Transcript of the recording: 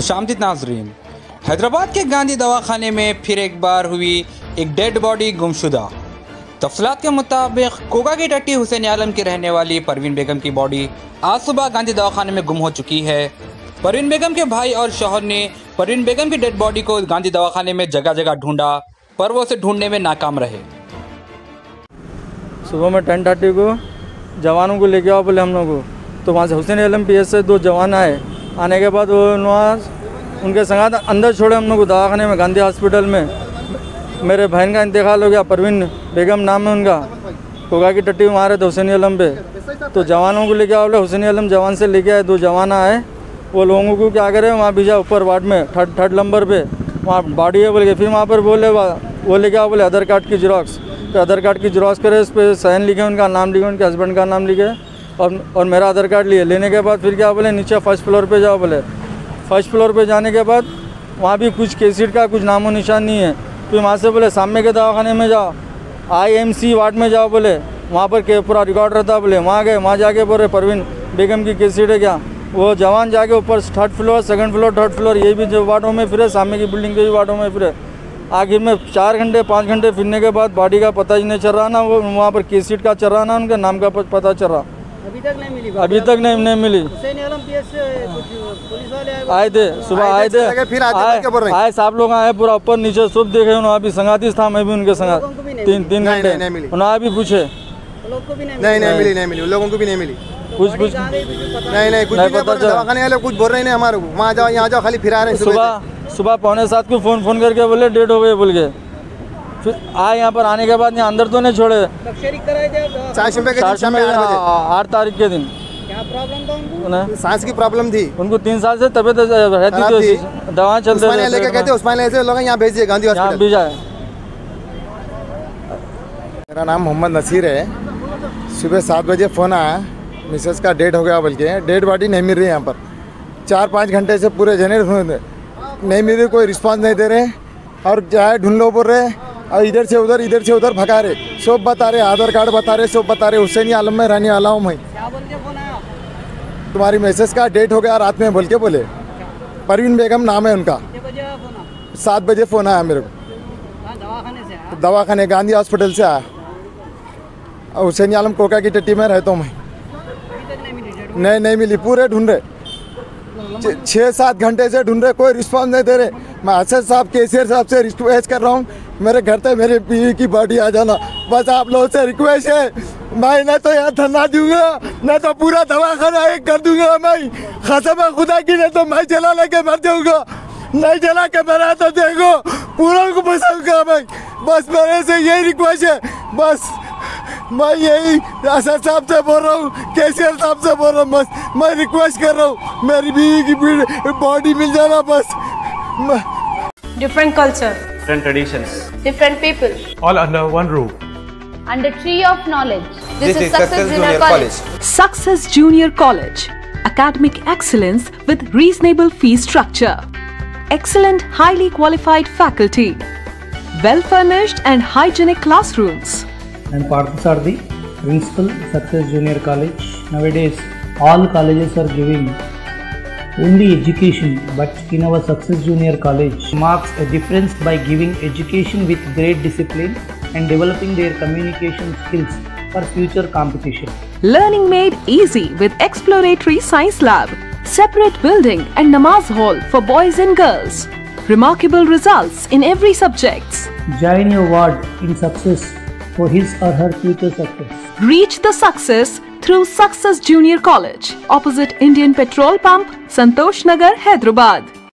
खुशामदीद नाजरीन, हैदराबाद के गांधी दवाखाने में फिर एक बार हुई एक डेड बॉडी गुमशुदा। तफसलात के मुताबिक कोगा की टट्टी हुसैन आलम की रहने वाली परवीन बेगम की बॉडी आज सुबह गांधी दवाखाने में गुम हो चुकी है। परवीन बेगम के भाई और शौहर ने परवीन बेगम की डेड बॉडी को गांधी दवाखाने में जगह जगह ढूंढा, पर वो उसे ढूँढने में नाकाम रहे। सुबह में टेन थर्टी को जवानों को लेके आओ बोले हम लोग को। तो वहाँ से हुसैन आलम पी से दो जवान आए। आने के बाद वो उनके संगात अंदर छोड़े हम लोग को दवाखाने में, गांधी हॉस्पिटल में। मेरे बहन का इंतकाल हो गया, परवीन बेगम नाम है उनका। कोगा की टट्टी मारे थे हुसैन आलम पे। तो जवानों को लेके आओ हुसैन आलम जवान से लेके आए, दो जवान आए। वो लोगों को क्या करे, वहाँ भेजा ऊपर वार्ड में, थर्ड थर्ड नंबर पे। वहाँ बॉडी है बोल के, फिर वहाँ पर बोले, वो लेके आओ बोले, आधार कार्ड की जेरोक्स तो आधार कार्ड की जेरोक्स करे, उस पर साइन लिखे, उनका नाम लिखे, उनके हस्बैंड का नाम लिखे। और और मेरा आधार कार्ड लिए। लेने के बाद फिर क्या बोले, नीचे फ़र्स्ट फ्लोर पे जाओ बोले। फ़र्स्ट फ्लोर पे जाने के बाद वहाँ भी कुछ केसीट का कुछ नामो निशान नहीं है। फिर वहाँ से बोले, सामने के दवाखाने में जाओ। आईएमसी वार्ड में जाओ बोले। वहाँ पर के पूरा रिकॉर्ड रहता बोले। वहाँ गए, वहाँ जाके बोले, परवीन, बेगम की केसीट है क्या? वो जवान जाके ऊपर third floor second floor third floor ये भी जो वार्डों में फिरे, सामने की बिल्डिंग के भी वार्डों में फिरे। आखिर में चार घंटे, पाँच घंटे फिरने के बाद बॉडी का पता ही नहीं चल रहा ना, वो वहाँ पर केसीट का चल रहा ना, उनके नाम का पता चल रहा। अभी तक नहीं मिली अभी तक नहीं नहीं मिली। कुछ आए थे सुबह आए थे फिर आए हैं। साहब लोग आए पूरा ऊपर नीचे सब देखे उन्होंने अभी संगातीस था मैं भी उनके संगात तीन तीन घंटे। नहीं, नहीं मिली। उन्होंने भी पूछे। वो लोग को भी नहीं नहीं नहीं मिली नहीं मिली। उन लोगों को भी नहीं मिली। कुछ कुछ पता नहीं नहीं कुछ नहीं भी नहीं पता बोल रहे। दवाखाने वाले कुछ बोल रहे नहीं हमारे को। वहाँ जाओ यहाँ जाओ खाली फिरा रहे सुबह सुबह सुबह पौने सात को फ़ोन फ़ोन करके बोले डेट हो गए बोल के। फिर आए यहाँ पर आने के बाद यहाँ अंदर तो नहीं छोड़े। दवा- शाम में आठ तारीख के दिन। क्या प्रॉब्लम था उनको? उन्हें? सांस की प्रॉब्लम थी। उनको तीन साल से तबीयत रहती थी। दवाएँ चलते उस्मानिया लेके थे। गए थे लोग यहाँ भेज दिए गांधी हॉस्पिटल भी जाए मेरा नाम मोहम्मद नसीर है। सुबह सात बजे फ़ोन आया। मिसेस का डेट हो गया बोल के डेड बॉडी नहीं मिल रही है यहाँ पर। चार पाँच घंटे से पूरे जने नहीं मिल रही कोई रिस्पांस नहीं दे रहे। और चाहे ढूंढ लो बोल रहे। और इधर से उधर इधर से उधर भगा रहे। सब बता रहे आधार कार्ड बता रहे सब बता रहे हुसैनी आलम में रहने वाला हूँ मैं। क्या बोल के फ़ोन आया तुम्हारी मैसेज का डेट हो गया रात में बोल के बोले। परवीन बेगम नाम है उनका? सात बजे फ़ोन आया मेरे को। कहाँ दवाखाने से गांधी हॉस्पिटल से आया। और हुसैन आलम कोका की टट्टी में रहता हूँ मैं। नहीं नहीं नहीं मिली पूरे ढूंढ रहे। छः सात घंटे से ढूंढ रहे कोई रिस्पांस नहीं दे रहे। मैं असद साहब केसीआर साहब से रिक्वेस्ट कर रहा हूँ, मेरे घर तक मेरे बीवी की बॉडी आ जाना। बस आप लोगों से रिक्वेस्ट है। मैं न तो यहाँ धरना दूँगा, न तो पूरा दवाखाना एक कर दूँगा मैं। कसम है खुदा की नहीं तो मैं जला लेके मर जाऊँगा। नहीं जला के मरा तो देखो, पूरा को बसाऊँगा मैं। बस मेरे से यही रिक्वेस्ट है। बस मैं यही असद साहब से बोल रहा हूँ, केसीआर साहब से बोल रहा हूँ, बस मैं रिक्वेस्ट कर रहा हूँ, मेरी बीवी की बॉडी मिल जाना, बस। Different culture, different traditions, different people all under one roof. under tree of knowledge. This is Success Junior College. Success Junior College. Academic excellence with reasonable fee structure. Excellent, highly qualified faculty. Well furnished and hygienic classrooms. and Parthasarthi, Principal, Success Junior College. Nowadays, all colleges are giving only education, but in our Success Junior College marks a difference by giving education with great discipline and developing their communication skills for future competition. Learning made easy with exploratory science lab, separate building and namaz hall for boys and girls. Remarkable results in every subjects. Join your ward in success for his or her future success. Reach the success through Success Junior College, opposite Indian Petrol Pump, Santosh Nagar, Hyderabad.